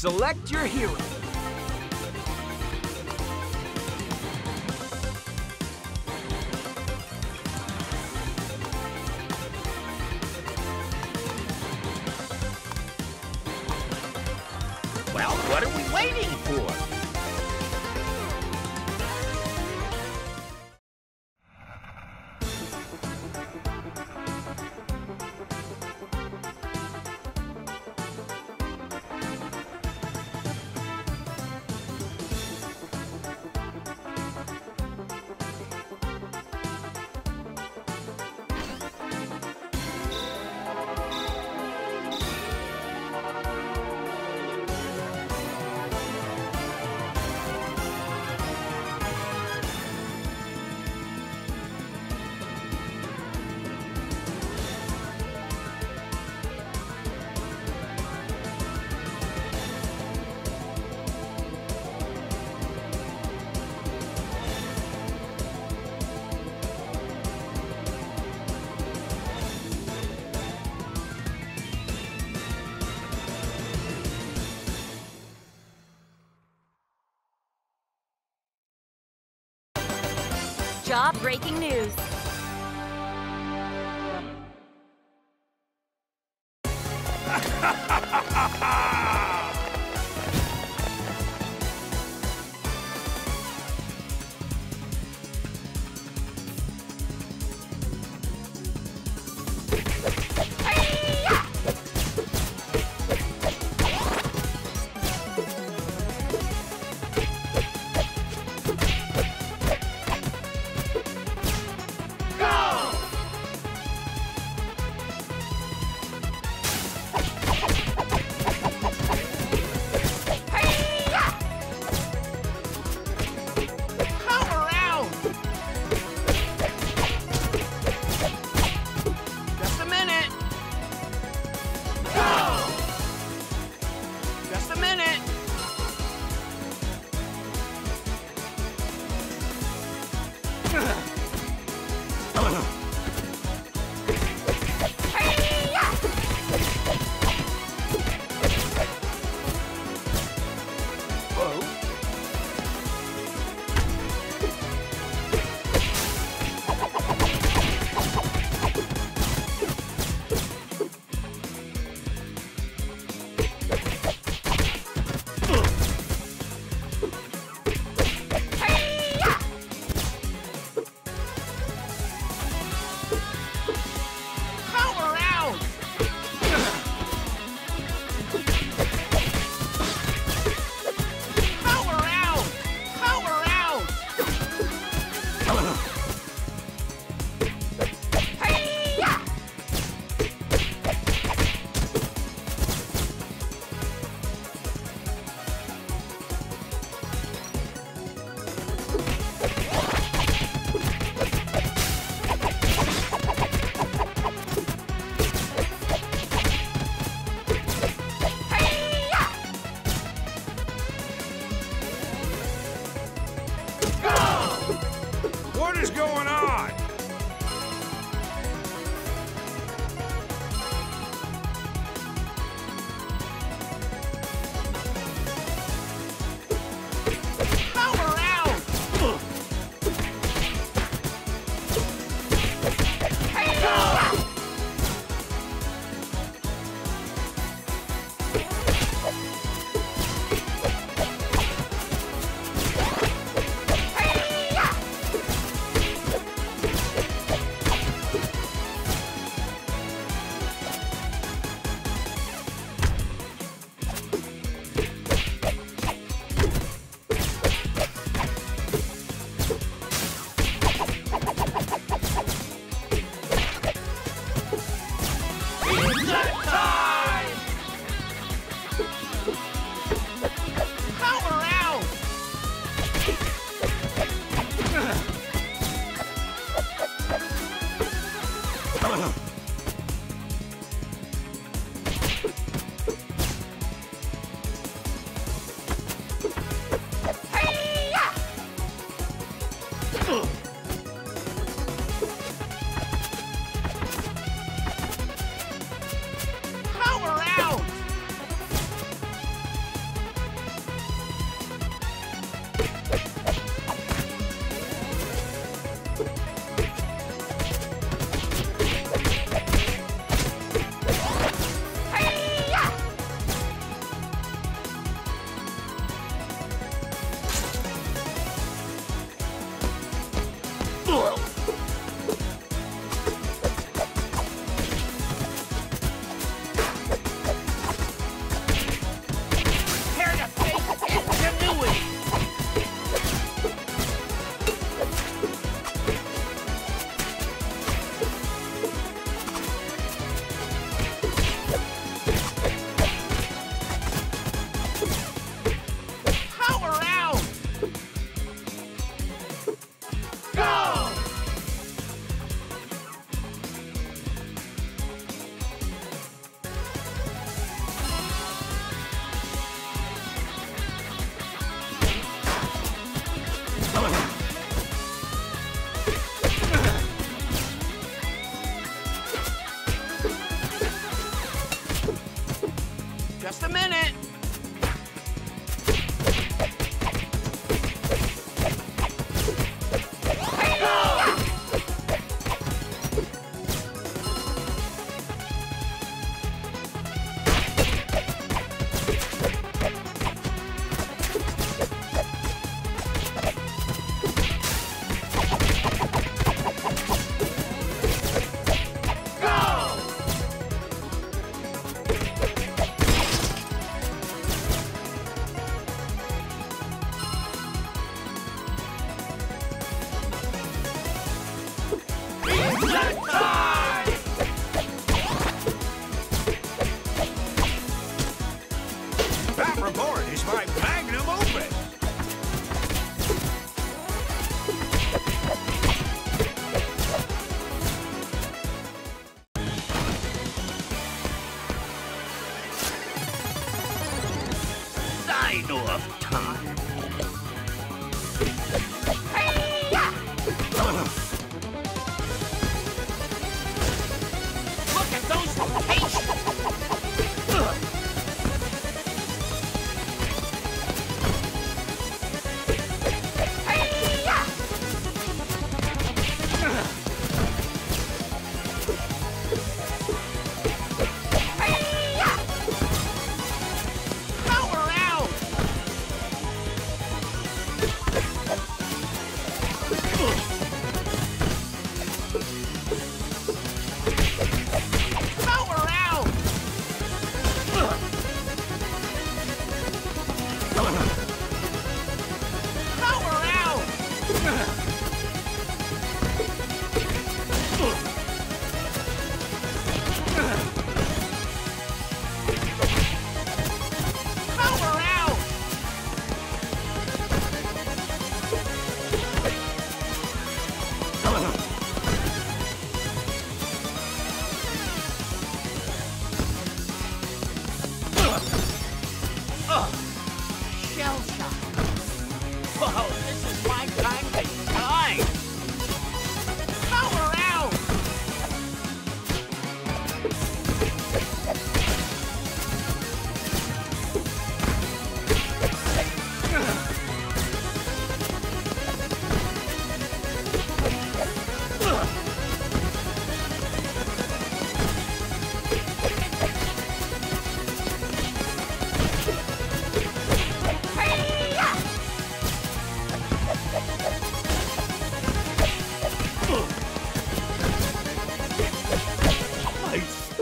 Select your hero. Job breaking news.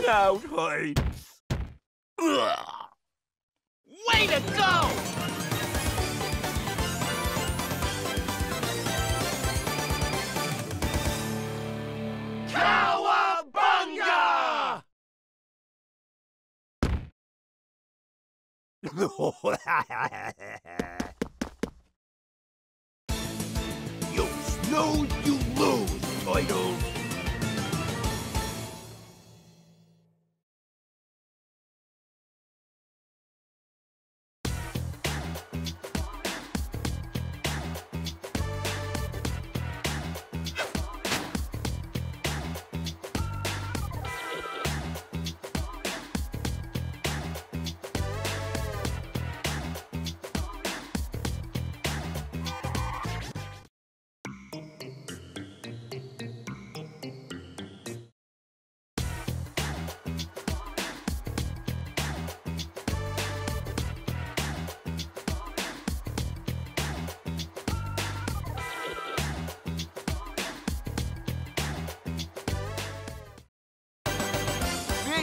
Hurts. Ugh. Way to go! Cowabunga!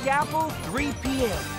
Apple, 3 p.m.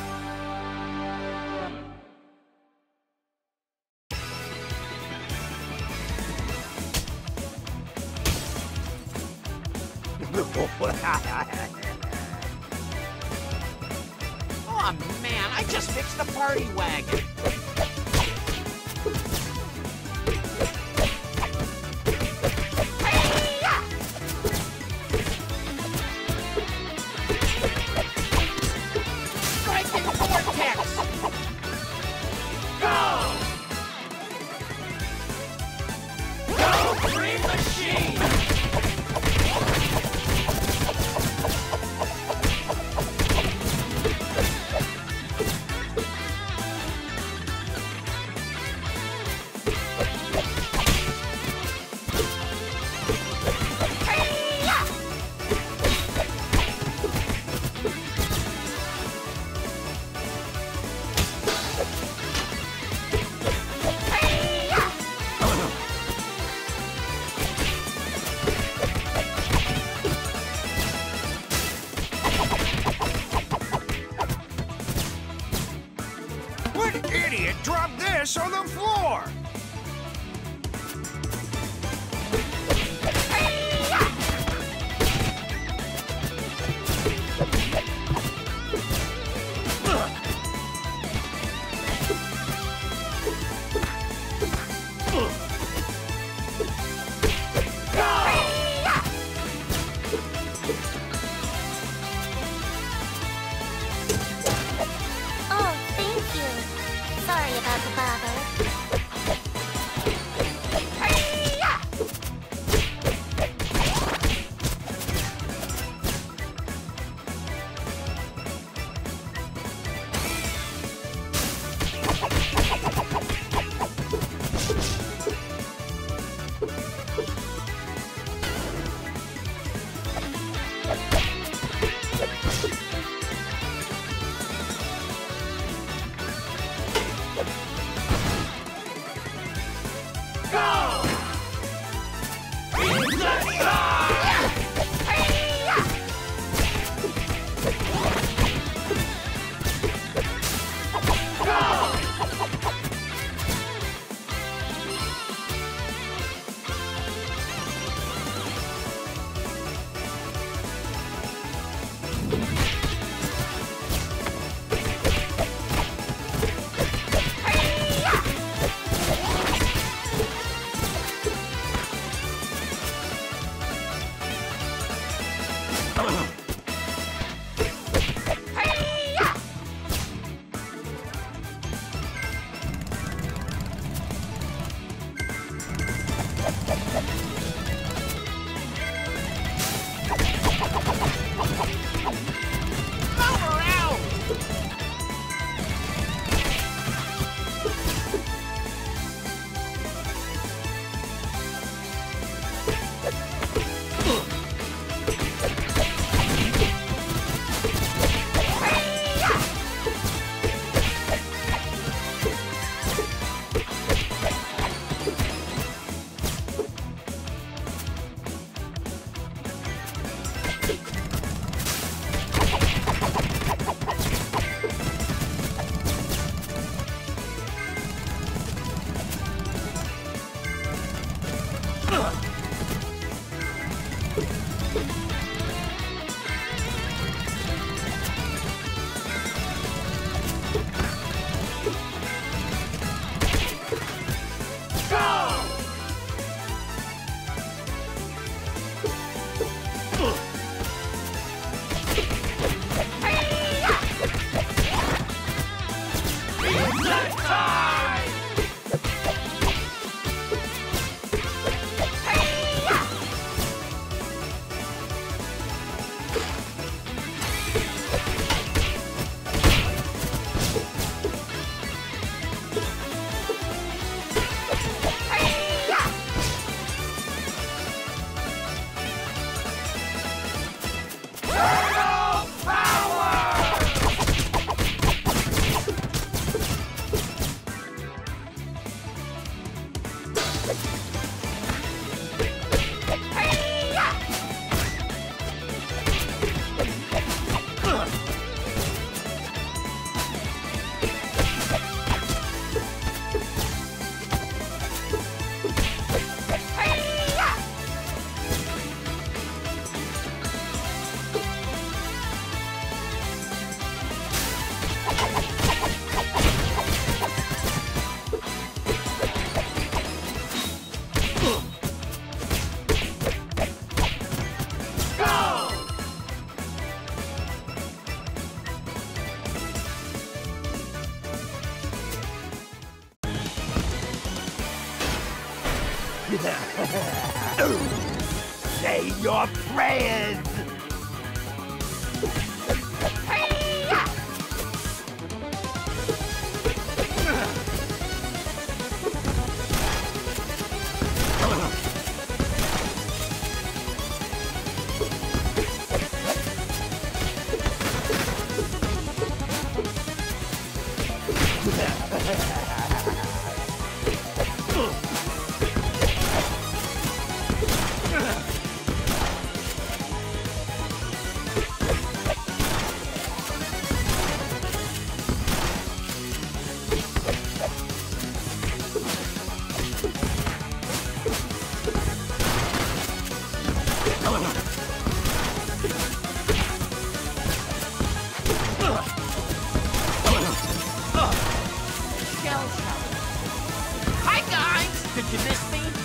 Say your prayers! Hi, guys! Did you miss me?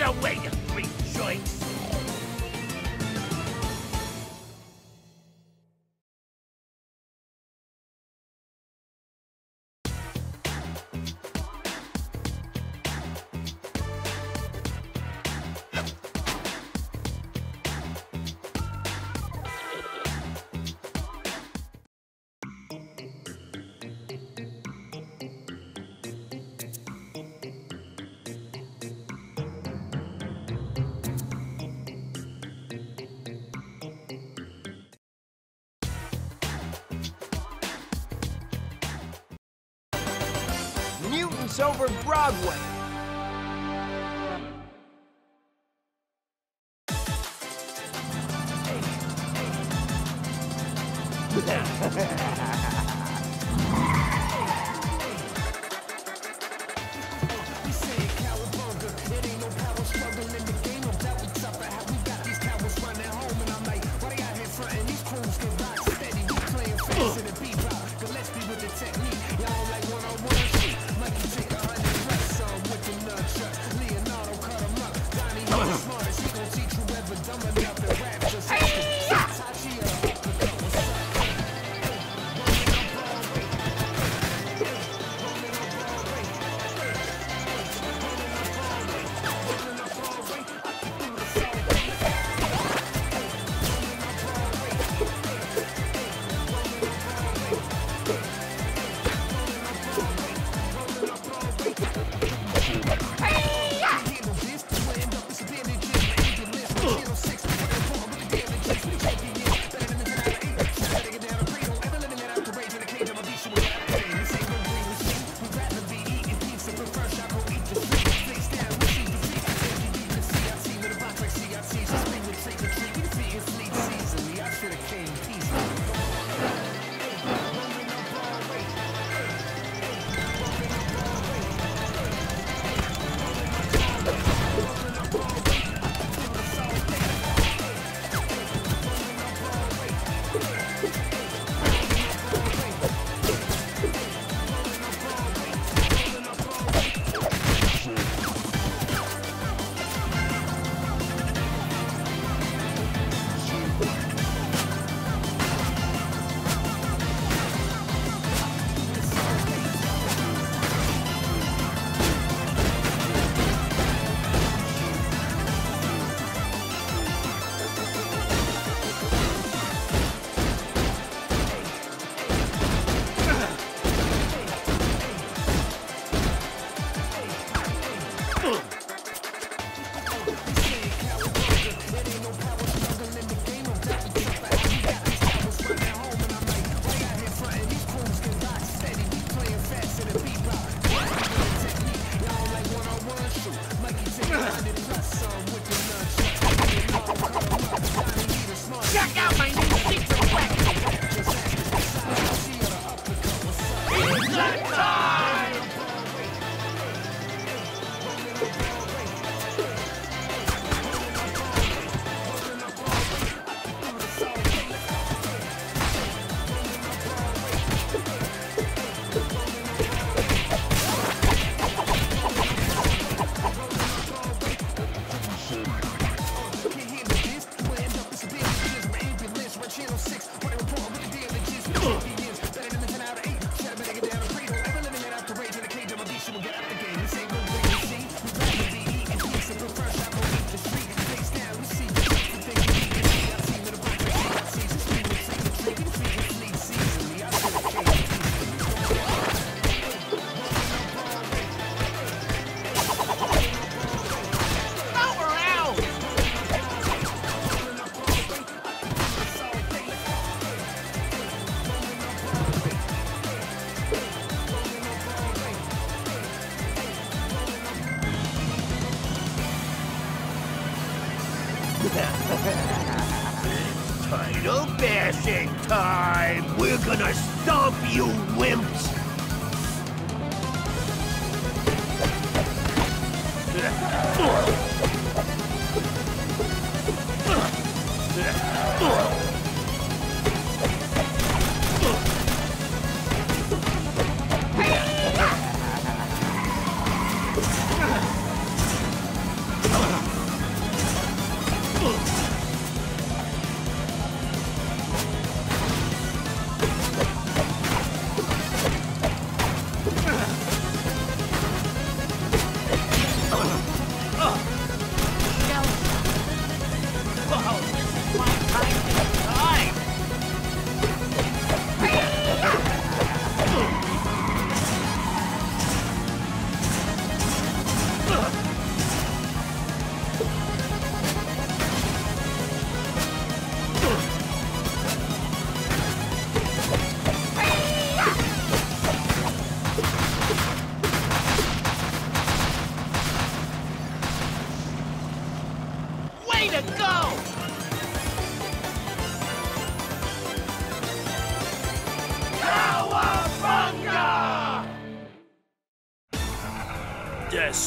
Out of over Broadway.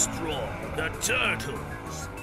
Destroy the turtles.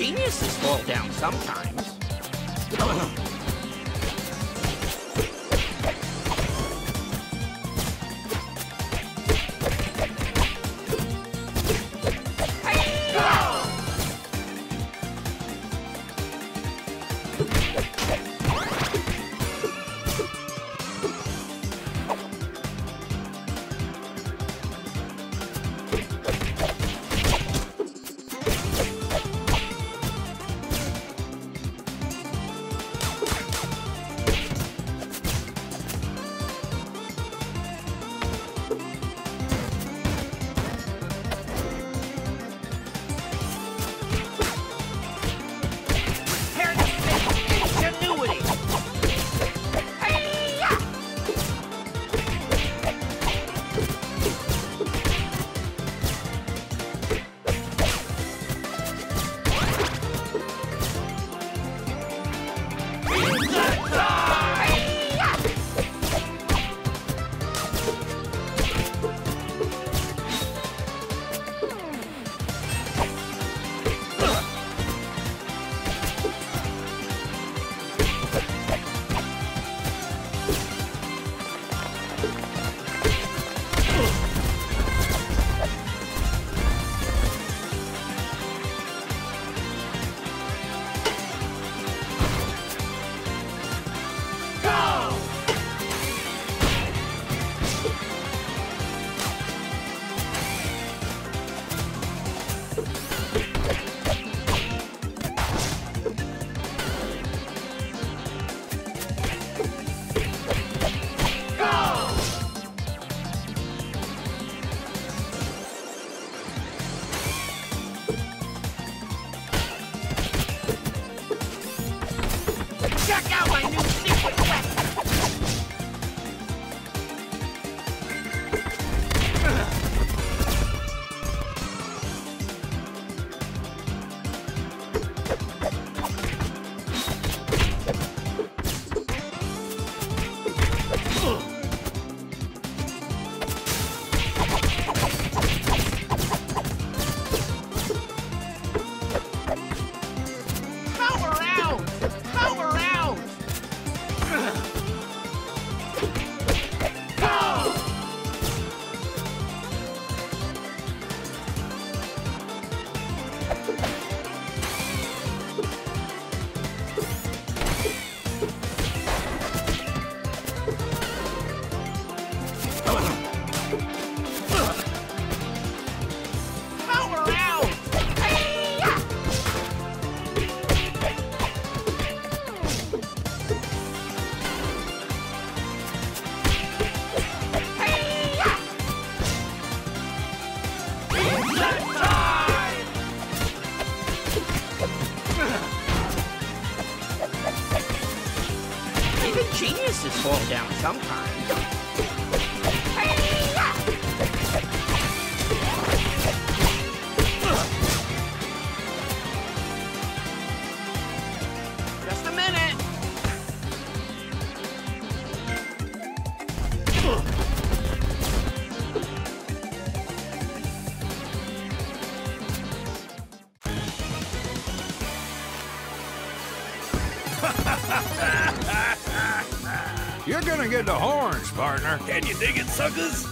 Geniuses fall down sometimes. Suckers?